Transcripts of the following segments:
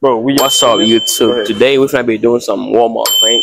Bro, we What's up, YouTube? Today we're gonna be doing some Walmart right?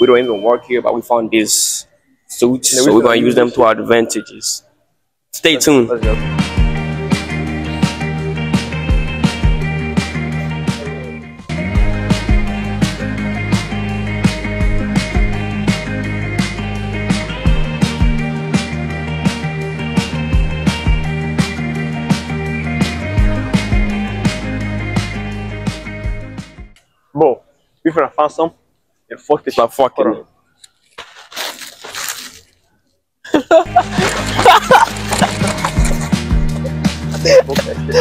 We don't even work here, but we found these suits, Yeah, we so we're gonna use them to our advantages. Stay tuned. Let's Hold on. I think I broke that shit.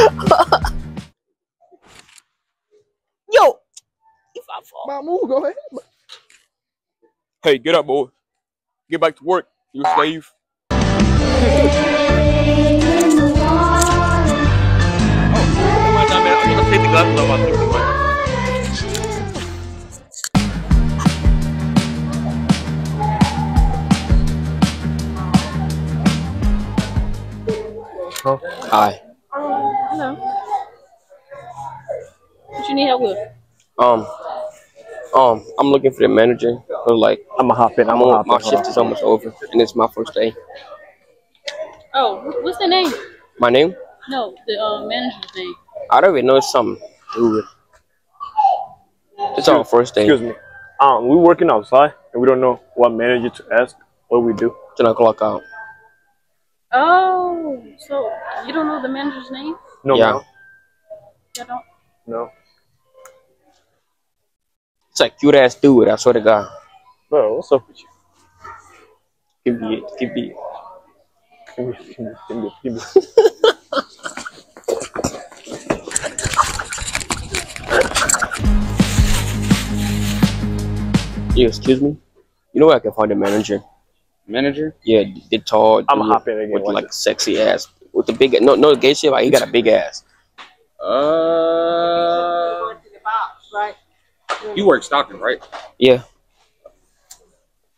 Yo, if I fall. My move, go ahead. Hey, get up, boy. Get back to work. You slave. Hi. Hello. What you need help with? Um, um, I'm looking for the manager. But like, I'm gonna hop in. I'm I'm gonna hop my Hold shift is almost over, and it's my first day. Oh, what's the name? My name? No, the uh, manager's name. I don't even know it's something. Ooh. It's our first day. Excuse me. Um, we're working outside and we don't know what manager to ask. What we do? Ten o'clock out. Oh, so you don't know the manager's name? No, Yeah. ma'am. You don't. No. It's a cute ass dude. I swear to God. Bro, what's up with you? Give me it. Give me it. Give me, give me, give me, give me. Yeah, excuse me. You know where I can find the manager? Manager? Yeah, the tall. I'ma dude hop in again, with like it. sexy ass with the big. No, no gay shit. Like he got a big ass. Uh, you work Stockton, right? Yeah.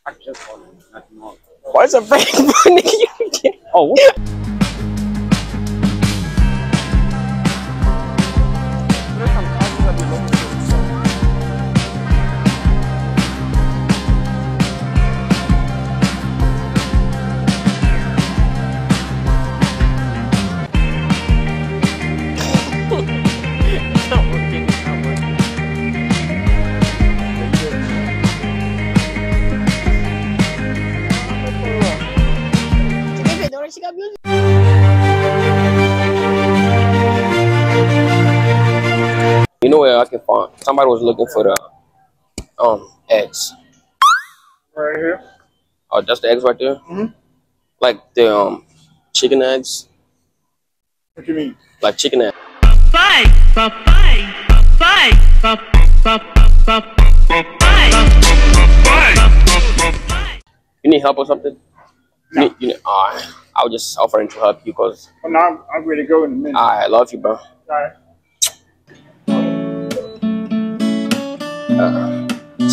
I just called him. not too long ago. Why is a prank funny? Oh, what? You know where I can find? Somebody was looking for the um eggs. Right here. Oh, that's the eggs right there. Mhm. Like the um chicken eggs, What you mean? like chicken eggs. You need help or something? You need, you need, uh, I was just offering to help you because Oh, no, I'm, I'm ready to go in a minute. I love you, bro. Alright. Uh,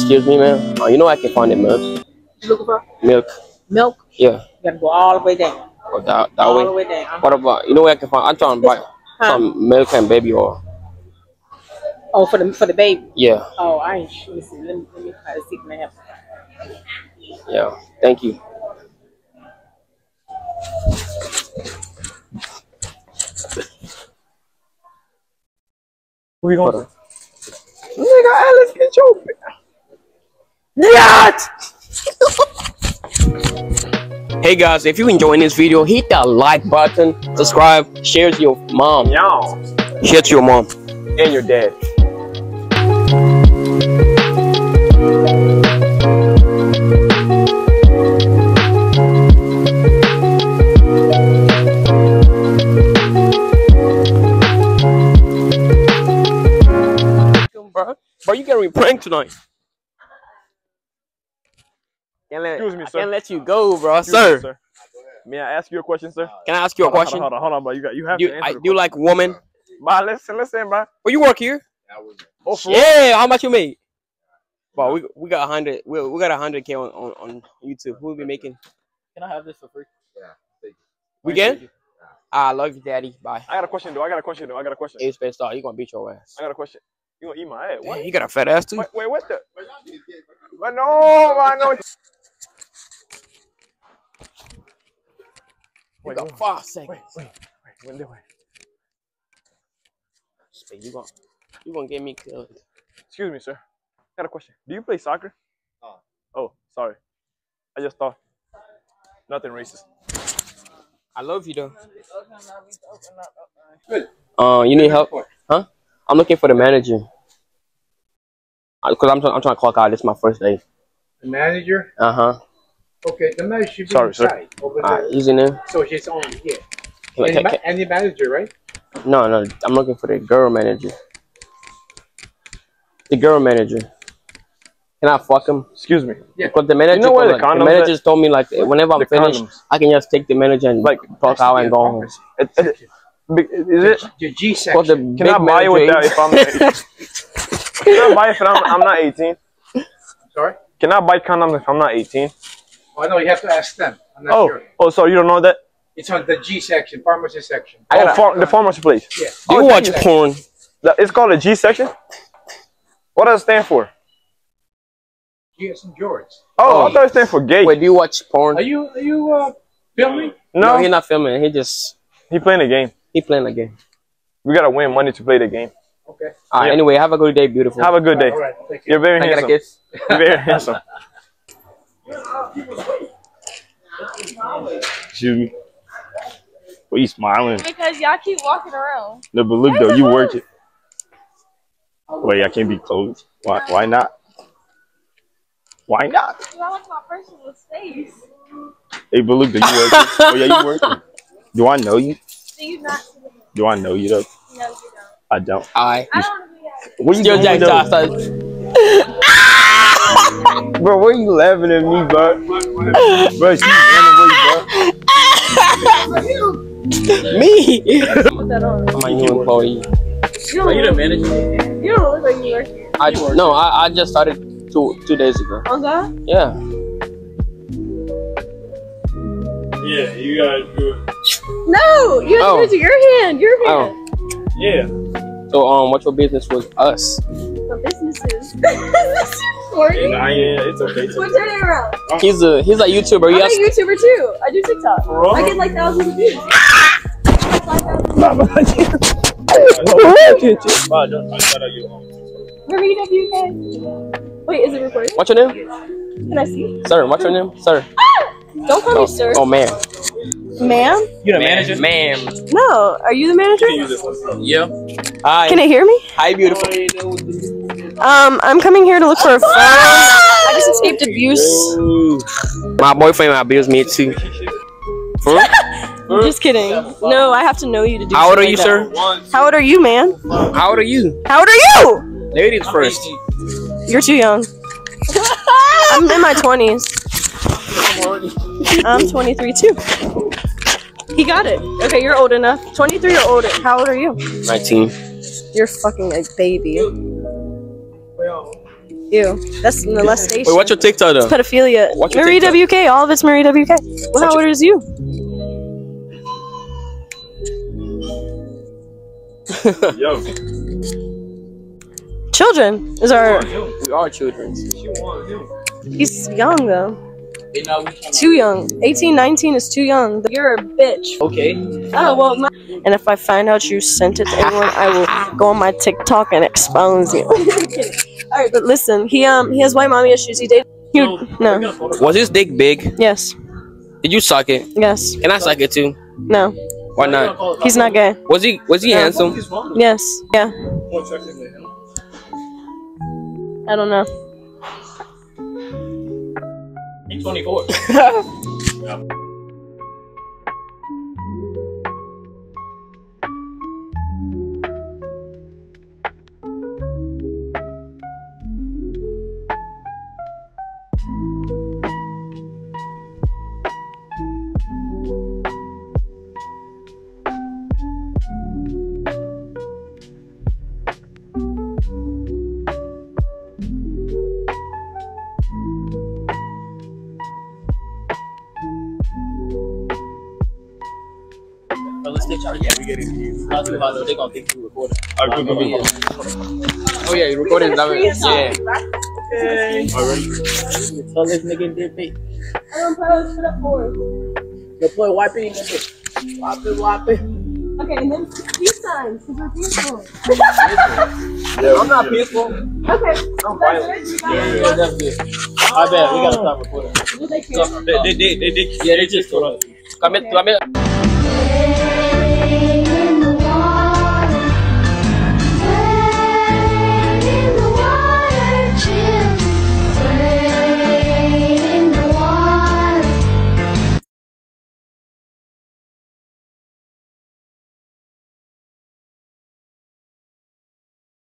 excuse me, man. Uh, you know I can find the milk. You looking for Milk. milk? Yeah. You gotta go all the way down. Or that, that all way. the way down. What about you know where I can find? I'm trying to buy Huh? some milk and baby oil. Oh, for the for the baby. Yeah. Oh, I ain't sure. Listen, let me let me try to see if I have. Yeah. Thank you. Where you going? Nigga, Alice, get your. Yacht! hey guys, if you're enjoying this video, hit that like button, subscribe, share to your mom. Y'all. Share to your mom. And your dad. Bro, bro, you getting me pranked tonight. Can't let, Excuse me, I sir. can't let you go, bro. Excuse sir, me, sir. May I ask you a question, sir? can I ask you a Hold question? Hold on, hold on, hold on, bro. You got, you have You, to answer I, the you like woman? Bro, listen, listen, bro. Well, you work here? Oh, Yeah, how much you make? Bro, we we got hundred. We we got hundred k on, on on YouTube. Who will be making? Can I have this for free? Yeah. We get? Ah, I love you, daddy. Bye. I got a question, though. I got a question, though. I got a question. Hey, space star, you gonna beat your ass. I got a question. You gonna eat my ass? What? Damn, you got a fat ass too. Wait, wait, what the? But no, man, no. You Wait, got wait, five seconds. wait, wait, wait, wait, wait. Say, You gonna, you gonna get me killed. Excuse me, sir. Got a question. Do you play soccer? Oh. Oh, sorry. I just thought. Nothing racist. I love you though. Good. Uh, you need help? Huh? I'm looking for the manager. Uh, Cause I'm, I'm trying to clock out. This is my first day. The manager? Uh huh. Okay, the manager should be Sorry, sir. inside, over ah, there. Alright, he's in there. So she's on here. Can I- Any, can- ma- can- any manager, right? no, no. I'm looking for the girl manager. The girl manager. Can I fuck him? Excuse me. Yeah. Because the manager, you know where told- the the, condoms manager told me like whenever I'm The finished, condoms. I can just take the manager and Like, talk out and go home. It- it- big- Is it? Your G section. the Can I buy it with that if I'm? Can I buy it if I'm, I'm not 18? Sorry? Can I buy condoms if I'm not 18? Oh, no, you have to ask them. I'm not Oh, sure. oh, so you don't know that? It's on the G section, pharmacy section. Oh, gotta- phar- the pharmacy place. Yeah. Do you Oh, watch thank you. porn? The- It's called a G section. What does it stand for? G as in George. Oh, Oh. I thought it stand for gay. Wait, do you watch porn? Are you, are you, uh, filming? no, he's not filming. He just he playing a game. he playing a game. We gotta win money to play the game. Okay. Alright, Yeah. anyway, have a good day, beautiful. Have a good day. All right, thank you. You're very Can I get a handsome. kiss? You're very handsome. Excuse me. What you smiling? Because y'all keep walking around. No, but look though, you work it. Wait, I can't be closed. Why? Why not? Why not? Y'all like my personal space. Hey, but look, though, you work it. Oh yeah, you work it. Do I know you? Do you not? Do I know you though? No, you don't. I don't. Alright. I don't want to. What you Still doing Jack? Johnson. Bro, why you laughing at me, bro? bro, she running away, bro. Me. Put that on. I'm a new employee. You don't, you the manager? you don't look like you work here. I no, I, I just started two two days ago. On God? Yeah. Yeah, you gotta do it. No, you have Oh. to do your hand. Your Oh. Yeah. So um, what's your business with us? The businesses. Working. Nah, yeah, it's okay. It's okay. Your name around? He's a he's a YouTuber. I'm He a YouTuber too. I do TikTok. For real? I get like thousands of views. Wow, don't- I thought you- Marie Wait, is it recording? what's your name, Can I see? sir? What's your name, sir? Ah! Don't call Oh, me sir. oh man. Ma'am? You the manager, ma'am. No. Are you the manager? Yeah. Hi. Can I hear me? Hi, beautiful. Um, I'm coming here to look for a phone. I just escaped abuse. My boyfriend abused me too. Just kidding. No, I have to know you to do. How old are you, like sir? How old are you, man? How old are you? How old are you? Ladies first. You're too young. I'm in my 20s. I'm 23 too. He got it. Okay, you're old enough. 23 or older. How old are you? 19. You're fucking a baby. Ew. That's molestation. Wait, what's your TikTok though? pedophilia. What's your Marie TikTok? WK. All of it's Marie WK. Well, how old is you? Yo. Children is our. We are children. He's young though. Too young. 18, 19 is too young. You're a bitch. Okay. Oh well. My- and if I find out you sent it to anyone, I will go on my TikTok and expose you. All right, but listen. He um he has white mommy issues. He dated. You, no. Was his dick big? Yes. Did you suck it? Yes. Can I suck it too? No. Why not? He's not gay. Was he was he No. handsome? Yes. Yeah. I don't know. He's 24. But let's take charge. Yeah, we get it. Not too hot, though. They gonna think we recording. Uh, good, good, good. Oh yeah, you recording that? Yeah. The tallest nigga in their face. I don't pose for the four. Yo, boy, wipe it in the face. Wipe it, wipe it. Okay, and then peace signs, because we're peaceful. I'm not peaceful. Okay. I'm violent. Yeah, that's good. I bet we gotta stop recording. We'll take care of it. They, they, they, they, they, Yeah, they just told us. Come here, come here.